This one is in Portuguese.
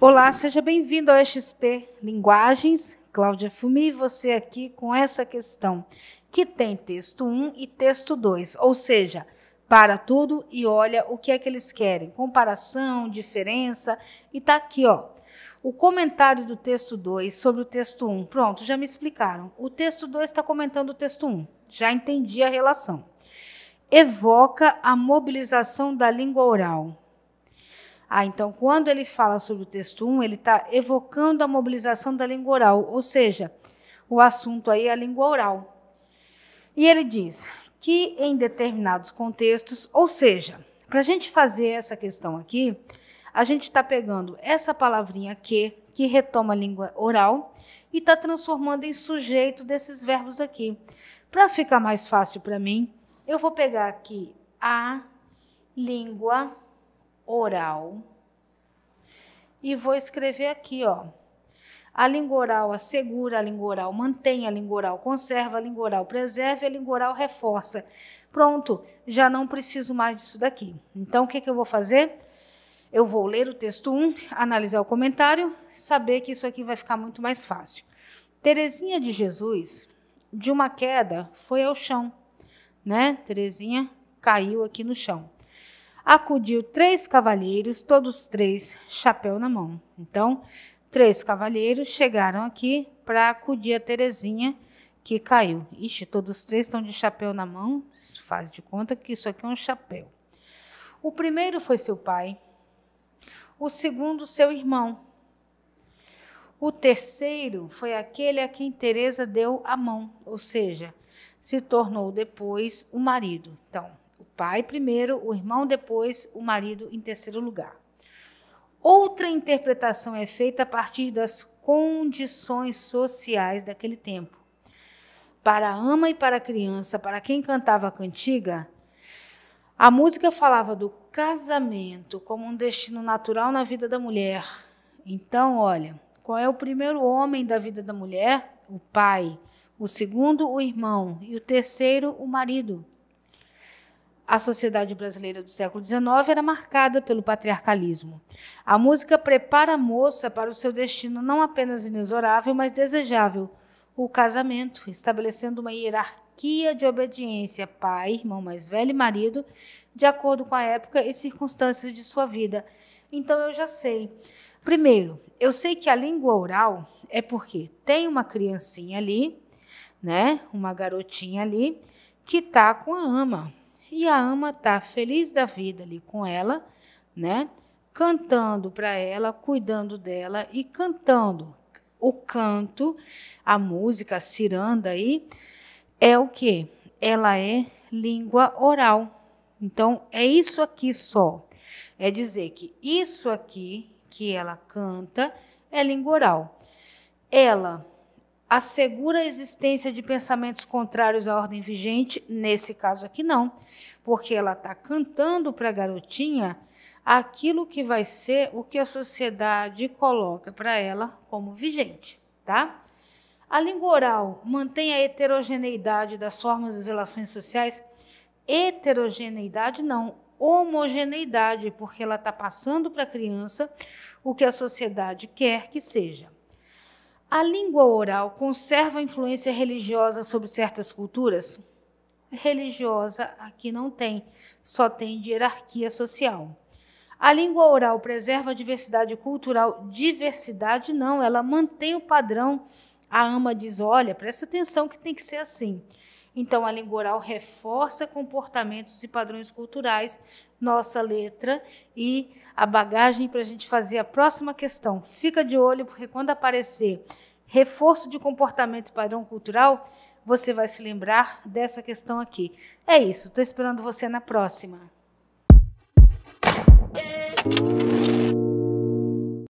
Olá, seja bem-vindo ao XP Linguagens. Cláudia Fumi, você aqui com essa questão que tem texto 1 e texto 2, ou seja, para tudo e olha o que é que eles querem, comparação, diferença, e tá aqui, ó. O comentário do texto 2 sobre o texto 1. Pronto, já me explicaram. O texto 2 está comentando o texto 1. Já entendi a relação. Evoca a mobilização da língua oral. Ah, então, quando ele fala sobre o texto 1, ele está evocando a mobilização da língua oral, ou seja, o assunto aí é a língua oral. E ele diz que em determinados contextos, ou seja, para a gente fazer essa questão aqui, a gente está pegando essa palavrinha que, que retoma a língua oral, e está transformando em sujeito desses verbos aqui. Para ficar mais fácil para mim, eu vou pegar aqui a língua oral. E vou escrever aqui, ó. A língua oral assegura, a língua oral mantém, a língua oral conserva, a língua oral preserva a língua oral reforça. Pronto, já não preciso mais disso daqui. Então, o que, que eu vou fazer? Eu vou ler o texto 1, analisar o comentário, saber que isso aqui vai ficar muito mais fácil. Terezinha de Jesus, de uma queda, foi ao chão. Né? Terezinha caiu aqui no chão acudiu três cavalheiros, todos três chapéu na mão. Então, três cavalheiros chegaram aqui para acudir a Terezinha, que caiu. Ixi, todos três estão de chapéu na mão, faz de conta que isso aqui é um chapéu. O primeiro foi seu pai, o segundo, seu irmão. O terceiro foi aquele a quem Teresa deu a mão, ou seja, se tornou depois o marido. Então, pai primeiro, o irmão depois, o marido em terceiro lugar. Outra interpretação é feita a partir das condições sociais daquele tempo. Para a ama e para a criança, para quem cantava a cantiga, a música falava do casamento como um destino natural na vida da mulher. Então, olha, qual é o primeiro homem da vida da mulher? O pai. O segundo, o irmão. E o terceiro, o marido. A sociedade brasileira do século XIX era marcada pelo patriarcalismo. A música prepara a moça para o seu destino não apenas inexorável, mas desejável, o casamento, estabelecendo uma hierarquia de obediência pai, irmão mais velho e marido, de acordo com a época e circunstâncias de sua vida. Então eu já sei. Primeiro, eu sei que a língua oral é porque tem uma criancinha ali, né, uma garotinha ali que está com a ama e a ama tá feliz da vida ali com ela, né? Cantando para ela, cuidando dela e cantando. O canto, a música, a ciranda aí, é o que? Ela é língua oral. Então, é isso aqui só. É dizer que isso aqui que ela canta é língua oral. Ela assegura a existência de pensamentos contrários à ordem vigente? Nesse caso aqui, não, porque ela está cantando para a garotinha aquilo que vai ser o que a sociedade coloca para ela como vigente, tá? A língua oral mantém a heterogeneidade das formas das relações sociais? Heterogeneidade não, homogeneidade, porque ela está passando para a criança o que a sociedade quer que seja. A língua oral conserva influência religiosa sobre certas culturas? Religiosa aqui não tem, só tem de hierarquia social. A língua oral preserva a diversidade cultural? Diversidade não, ela mantém o padrão. A ama diz: olha, presta atenção que tem que ser assim. Então, a língua oral reforça comportamentos e padrões culturais, nossa letra e a bagagem para a gente fazer a próxima questão. Fica de olho, porque quando aparecer reforço de comportamento e padrão cultural, você vai se lembrar dessa questão aqui. É isso, estou esperando você na próxima.